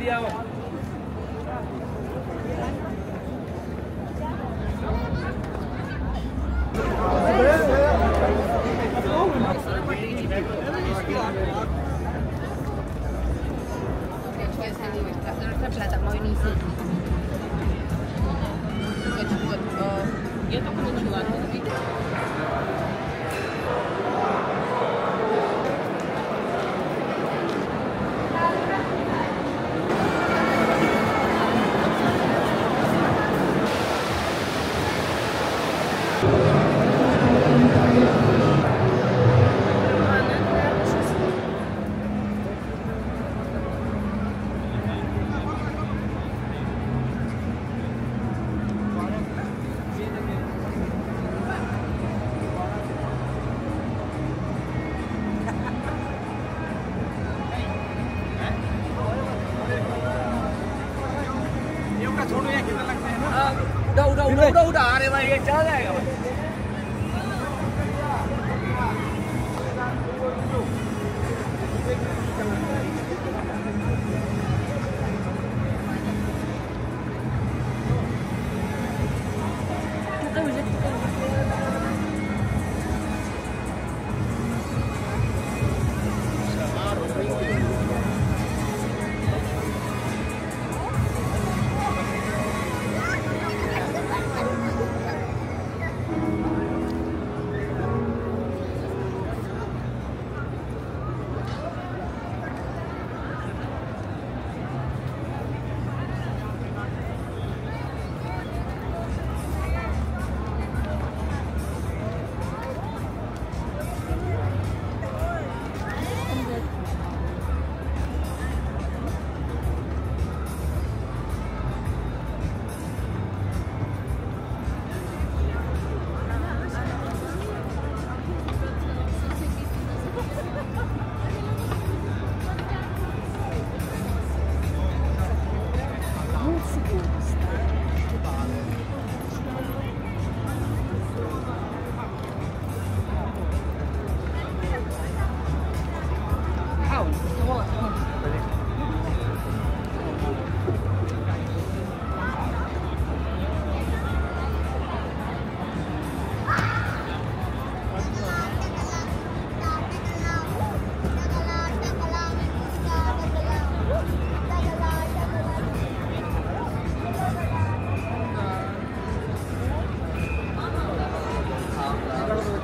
enviado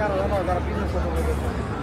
cara lá, agora pisa nessa bomba aqui.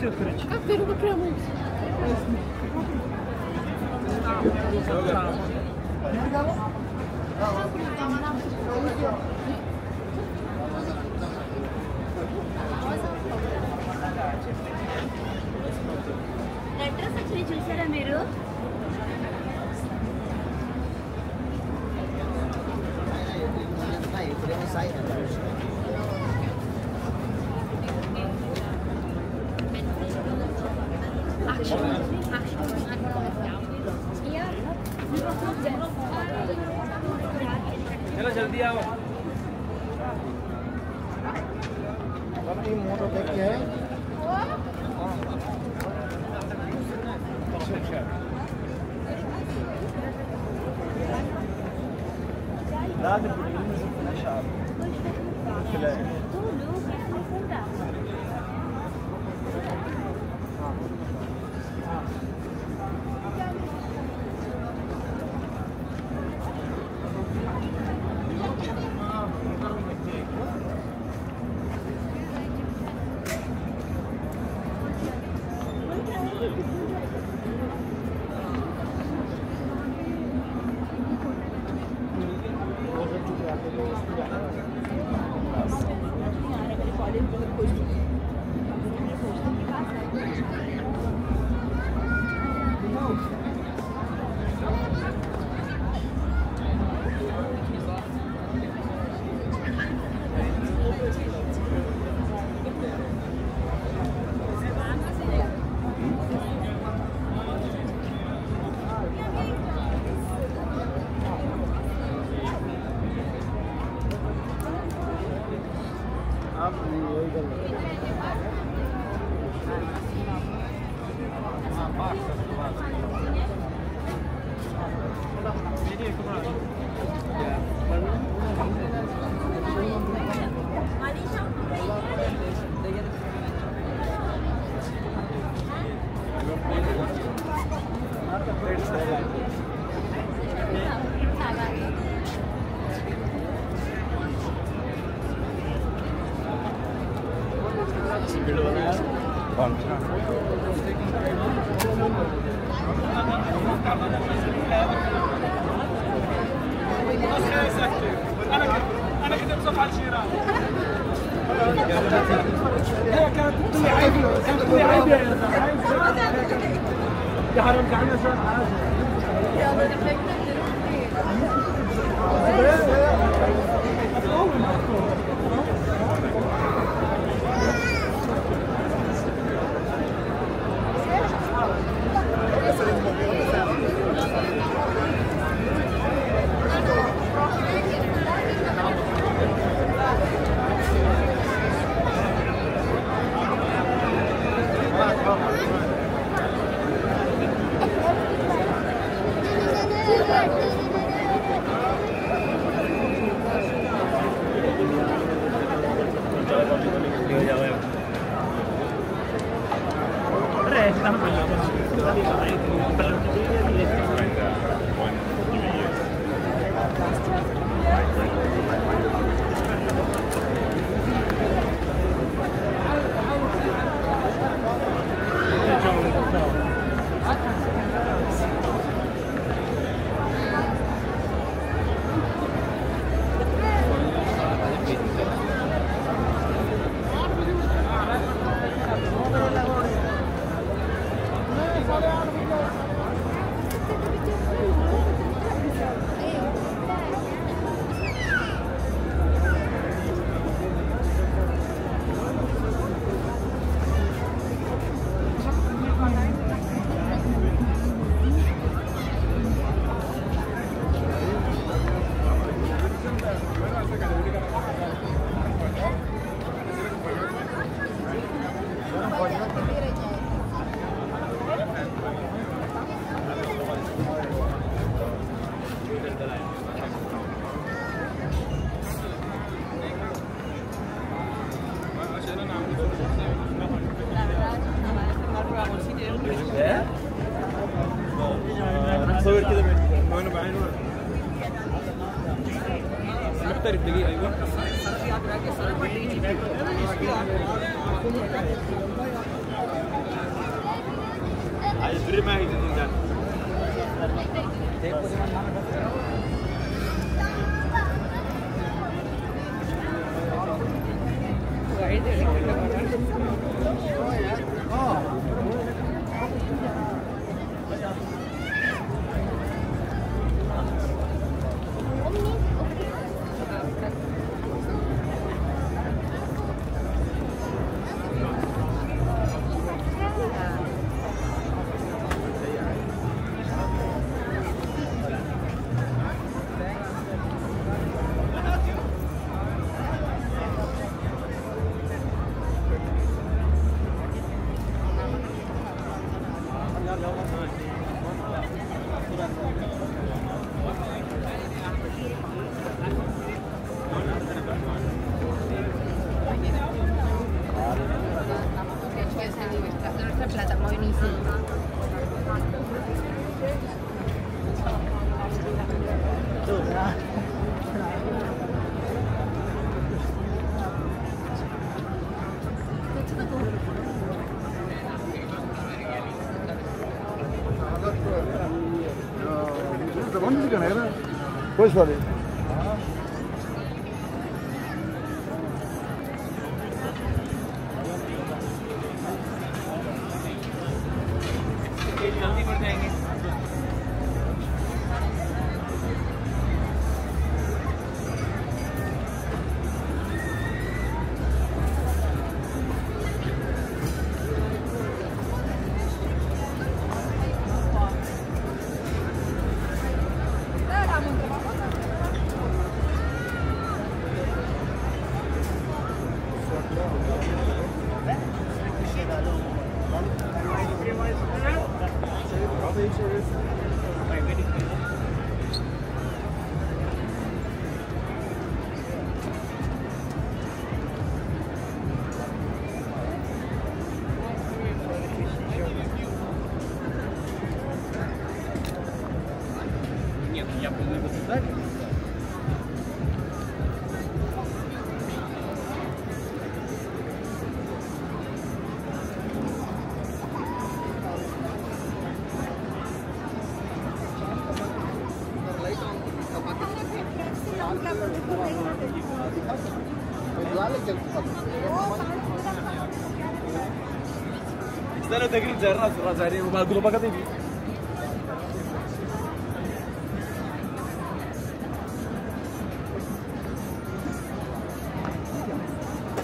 все, короче. Как ты руку прямо? Все, College बहुत खुश اعترف بيه أيوه. Pois pode. Razer, Razer, Razer e o Magro Bagadinho.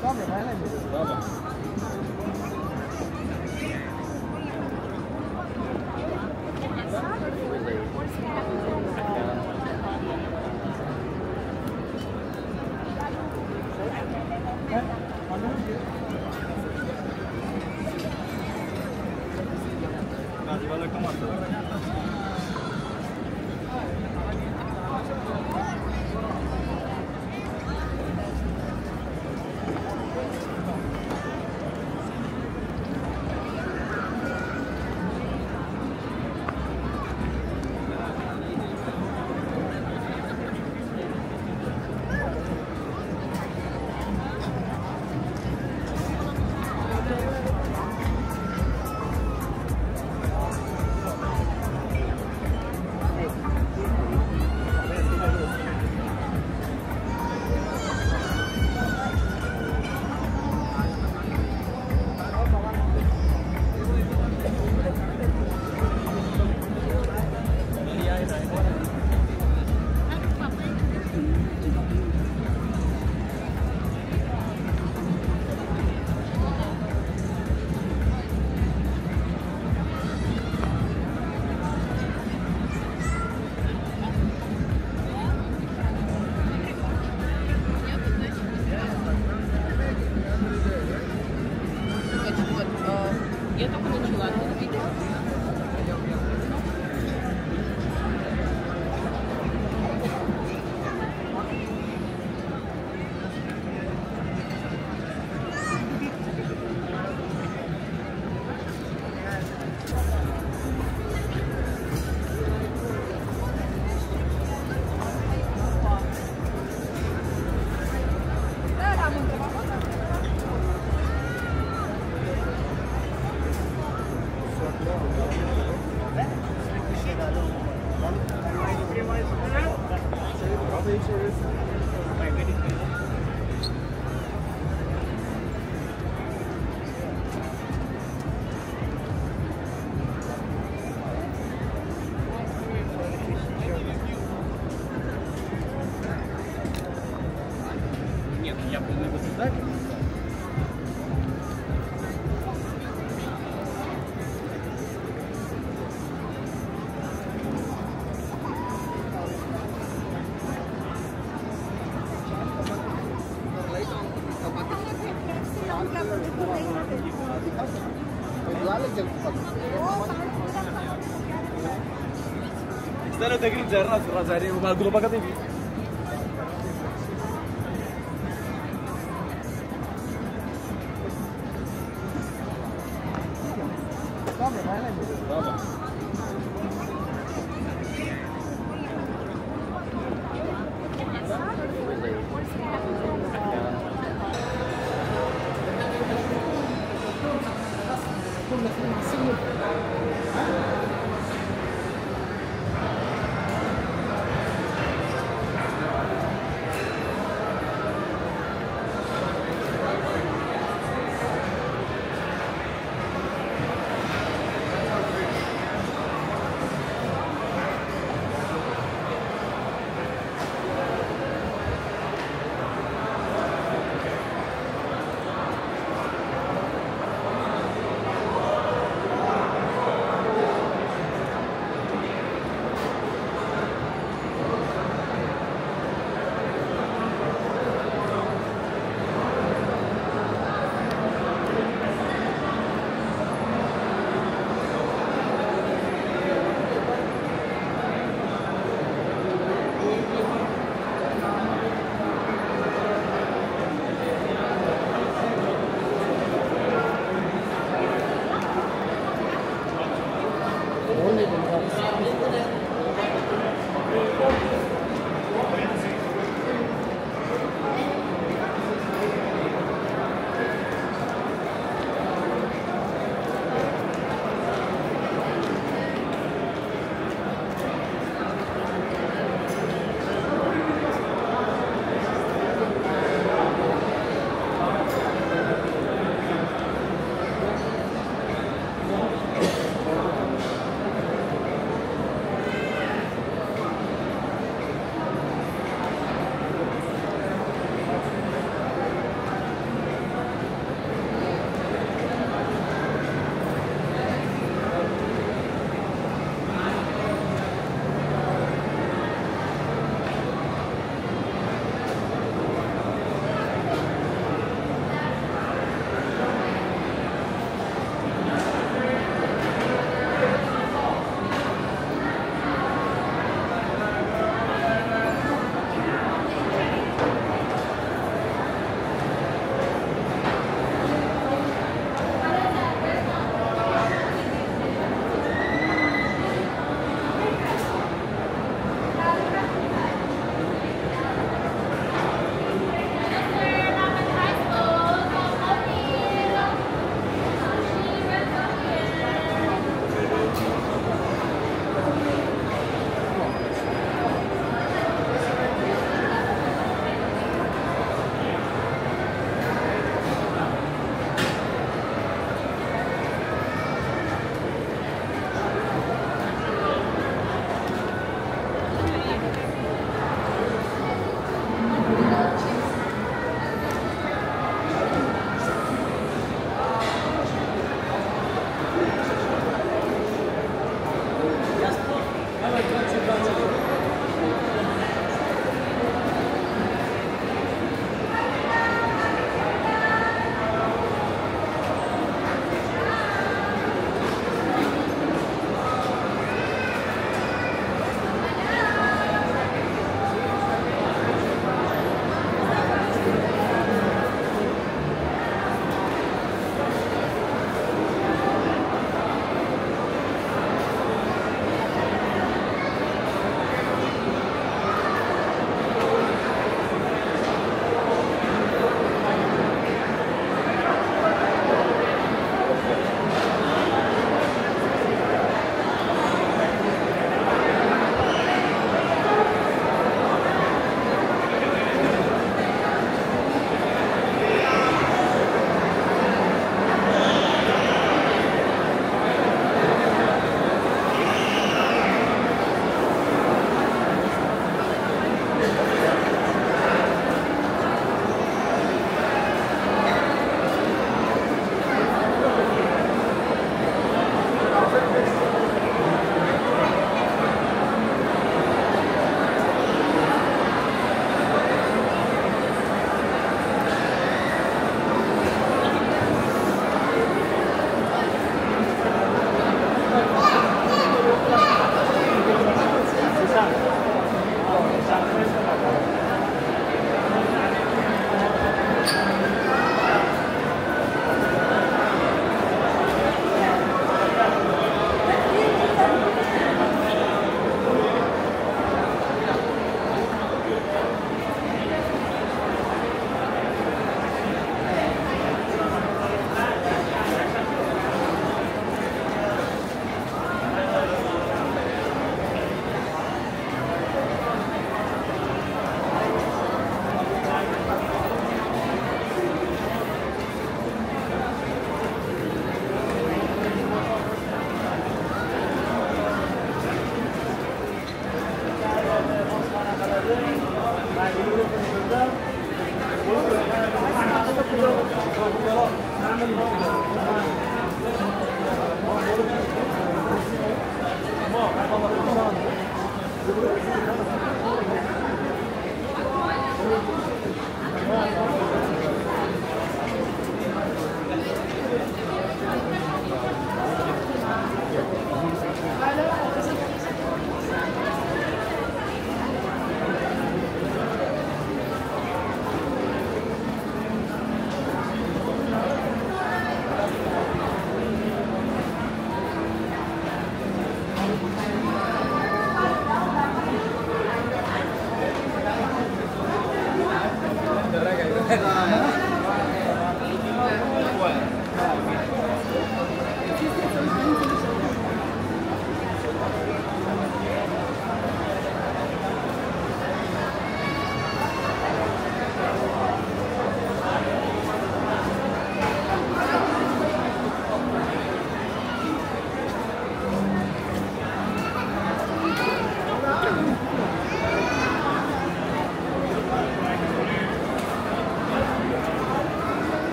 Dobra, vai lá. Dobra. kapını açıyorlar. Razer, Razer ini bagus banget ini.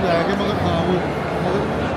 ਲੈ ਕੇ ਮਗਰ ਖਾਂ ਮਗਰ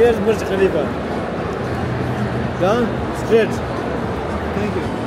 Where's Burj Khalifa? Down? Straight. Thank you.